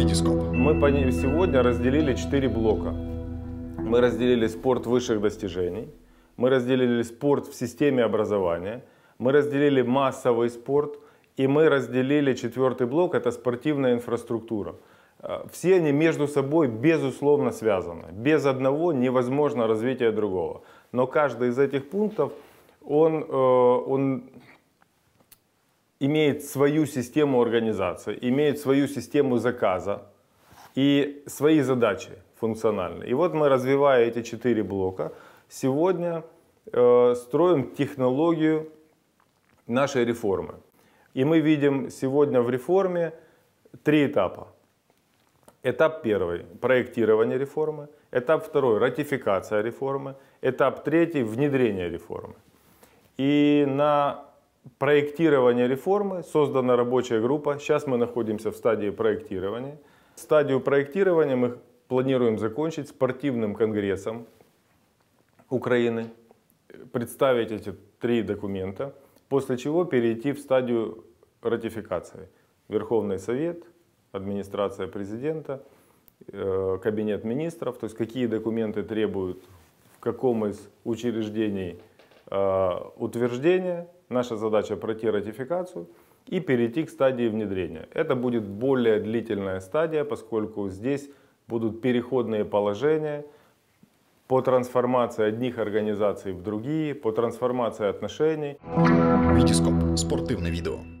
Витископ. Мы сегодня разделили четыре блока. Мы разделили спорт высших достижений, мы разделили спорт в системе образования, мы разделили массовый спорт, и мы разделили четвертый блок, это спортивная инфраструктура. Э, Все они между собой безусловно связаны. Без одного невозможно развитие другого. Но каждый из этих пунктов, он, э, он имеет свою систему организации, имеет свою систему заказа и свои задачи функциональные. И вот мы, развивая эти четыре блока, сегодня э, строим технологию нашей реформы. И мы видим сегодня в реформе три этапа. Этап первый – проектирование реформы. Этап второй – ратификация реформы. Этап третий – внедрение реформы. И на проектирование реформы создана рабочая группа. Сейчас мы находимся в стадии проектирования. Стадию проектирования мы планируем закончить спортивным конгрессом Украины, представить эти три документа, после чего перейти в стадию ратификации. Верховный Совет, администрация президента, э, кабинет министров, то есть какие документы требуют в каком из учреждений э, утверждения. Наша задача пройти ратификацию и перейти к стадии внедрения. Это будет более длительная стадия, поскольку здесь будут переходные положения по трансформации одних организаций в другие, по трансформации отношений. Витископ. Спортивне відео.